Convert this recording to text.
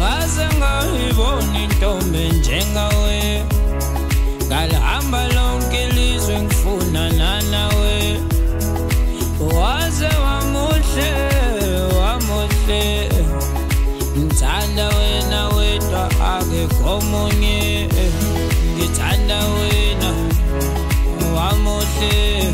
ngaze ngayiboni intombi njengawe. Ngalihamba lonke ilizwe ngifuna nanawe. Waze wamuhle wamuhle. Ngithanda wena wedwa akekho omunye ngithanda wena wamuhle.